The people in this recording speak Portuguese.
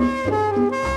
Música